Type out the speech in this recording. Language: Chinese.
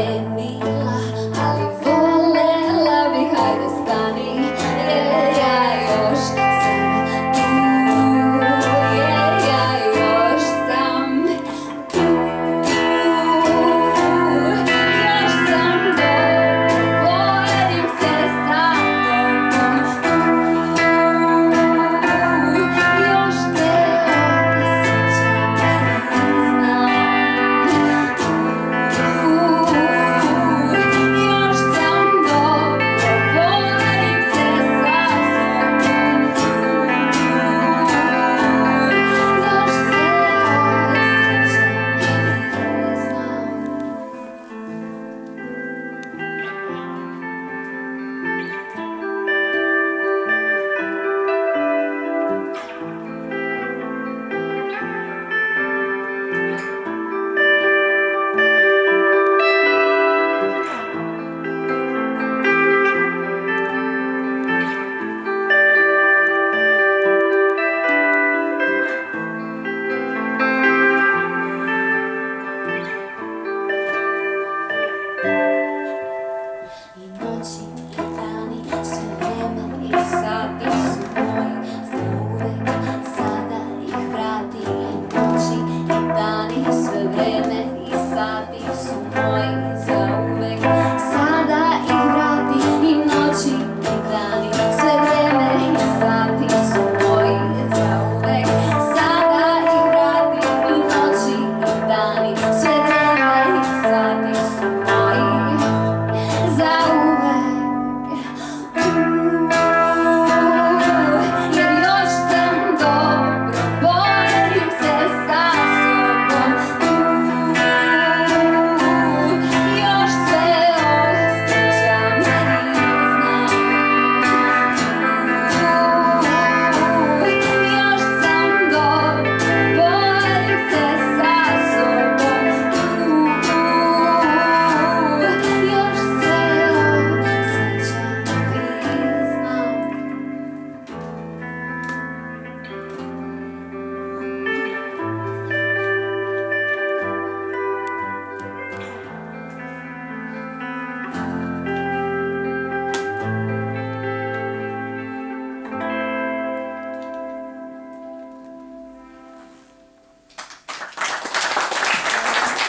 lying 感情。